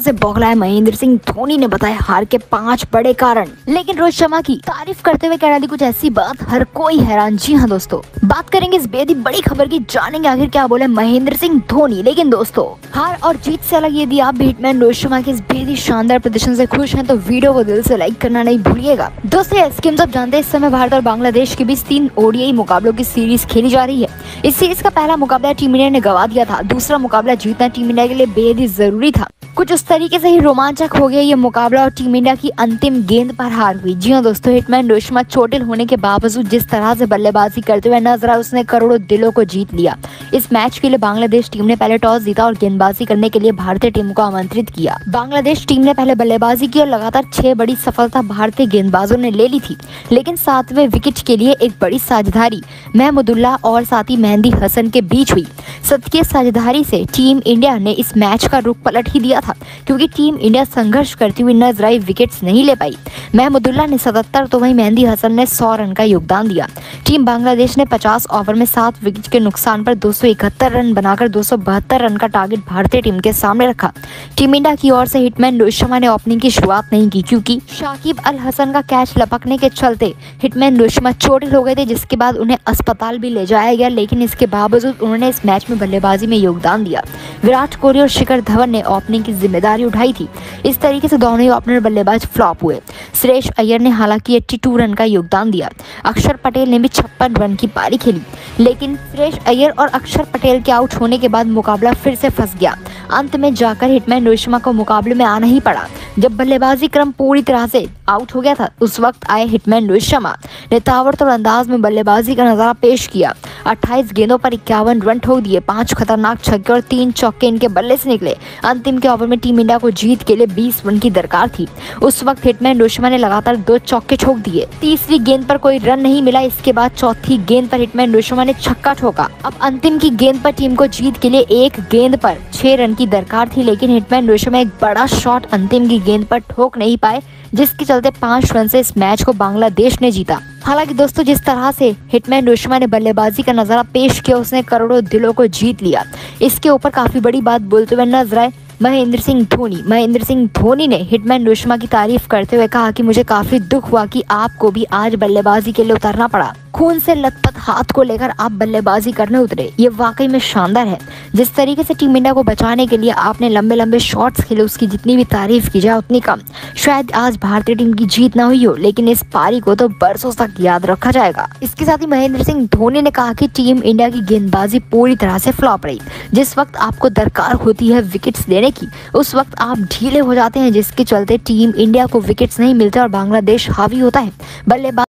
से बौखलाए महेंद्र सिंह धोनी ने बताया हार के पाँच बड़े कारण। लेकिन रोहित शर्मा की तारीफ़ करते हुए कह डाली कुछ ऐसी बात हर कोई हैरान। जी हाँ दोस्तों, बात करेंगे इस बेहद बड़ी खबर की, जानेंगे आखिर क्या बोले महेंद्र सिंह धोनी। लेकिन दोस्तों, हार और जीत से अलग यदि आप भी हिटमैन रोहित शर्मा के इस बेहद ही शानदार प्रदर्शन से खुश हैं तो वीडियो को दिल से लाइक करना नहीं भूलिएगा। दोस्तों स्कीम सब जानते हैं, इस समय भारत और बांग्लादेश के बीच तीन ओडीआई मुकाबलों की सीरीज़ खेली जा रही है। इस सीरीज़ का पहला मुकाबला टीम इंडिया ने गवा दिया था, दूसरा मुकाबला जीतना टीम इंडिया के लिए बेहद ही ज़रूरी था। कुछ उस तरीके से ही रोमांचक हो गया ये मुकाबला और टीम इंडिया की अंतिम गेंद पर हार हुई। जी हाँ दोस्तों, हिटमैन रोहित शर्मा चोटिल होने के बावजूद जिस तरह से बल्लेबाजी करते हुए नज़र आया उसने करोड़ों दिलों को जीत लिया। इस मैच के लिए बांग्लादेश टीम ने पहले टॉस जीता और गेंदबाजी करने के लिए भारतीय टीम को आमंत्रित किया। बांग्लादेश टीम ने पहले बल्लेबाजी की और लगातार छह बड़ी सफलता भारतीय गेंदबाजों ने ले ली थी, लेकिन सातवें विकेट के लिए एक बड़ी साझेदारी महमूदुल्ला और साथी मेहंदी हसन के बीच हुई। सत्य साझेदारी से टीम इंडिया ने इस मैच का रुख पलट ही दिया था क्योंकि टीम इंडिया संघर्ष करती हुई नज़र आई विकेट्स नहीं ले पाई। महमूदुल्ला ने सतहत्तर तो वहीं मेहंदी हसन ने सौ रन का योगदान दिया। टीम बांग्लादेश ने 50 ओवर में सात विकेट के नुकसान पर दो रन बनाकर दो रन का टारगेट भारतीय टीम के सामने रखा। टीम इंडिया की ओर से हिटमैन रोहित शर्मा ने ओपनिंग की शुरुआत नहीं की क्योंकि शाकिब अल हसन का कैच लपकने के चलते हिटमैन रोहित शर्मा चोटिल हो गए थे, जिसके बाद उन्हें अस्पताल भी ले जाया गया, लेकिन इसके बावजूद उन्होंने इस मैच में बल्लेबाजी में योगदान दिया। विराट कोहली और शिखर धवन ने ओपनिंग की ज़िम्मेदारी उठाई थी। इस तरीके से दोनों ही ओपनर बल्लेबाज फ्लॉप हुए। सुरेश अय्यर ने हालाँकि 82 रन का योगदान दिया। अक्षर पटेल ने भी छप्पन रन की पारी खेली। लेकिन सुरेश अय्यर और अक्षर पटेल के आउट होने के बाद मुकाबला फिर से फंस गया। अंत में जाकर हिटमैन शर्मा को मुकाबले में आना ही पड़ा। जब बल्लेबाजी क्रम पूरी तरह से आउट हो गया था, उस वक्त आए हिटमैन रोहित शर्मा ने ताबड़तोड़ अंदाज में बल्लेबाजी का नज़ारा पेश किया। 28 गेंदों पर इक्यावन रन ठोक दिए, पाँच खतरनाक छक्के और तीन चौके इनके बल्ले से निकले। अंतिम के ओवर में टीम इंडिया को जीत के लिए 20 रन की दरकार थी। उस वक्त हिटमैन रोहित शर्मा ने लगातार दो चौके ठोक दिए। तीसरी गेंद पर कोई रन नहीं मिला, इसके बाद चौथी गेंद पर हिटमैन रोहित शर्मा ने छक्का ठोका। अब अंतिम की गेंद पर टीम को जीत के लिए एक गेंद पर छह रन की दरकार थी, लेकिन हिटमैन रोहित शर्मा एक बड़ा शॉट अंतिम की गेंद पर ठोक नहीं पाए, जिसके चलते पाँच रन से इस मैच को बांग्लादेश ने जीता। हालाँकि दोस्तों, जिस तरह से हिटमैन रोशमा ने बल्लेबाजी का नज़ारा पेश किया, उसने करोड़ों दिलों को जीत लिया। इसके ऊपर काफ़ी बड़ी बात बोलते हुए नज़र आए महेंद्र सिंह धोनी। महेंद्र सिंह धोनी ने हिटमैन रोशमा की तारीफ़ करते हुए कहा कि मुझे काफ़ी दुख हुआ कि आपको भी आज बल्लेबाजी के लिए उतरना पड़ा। खून से लथपथ हाथ को लेकर आप बल्लेबाजी करने उतरे। ये वाकई में शानदार है। जिस तरीके से टीम इंडिया को बचाने के लिए आपने लंबे लंबे शॉट्स खेले, उसकी जितनी भी तारीफ़ की जाए, उतनी कम। शायद आज भारतीय टीम की जीत ना हुई हो, लेकिन इस पारी को तो बरसों तक याद रखा जाएगा। इसके साथ ही महेंद्र सिंह धोनी ने कहा कि टीम इंडिया की गेंदबाजी पूरी तरह से फ्लॉप रही। जिस वक्त आपको दरकार होती है विकेट्स लेने की, उस वक्त आप ढीले हो जाते हैं, जिसके चलते टीम इंडिया को विकेट्स नहीं मिलते और बांग्लादेश हावी होता है। बल्लेबाज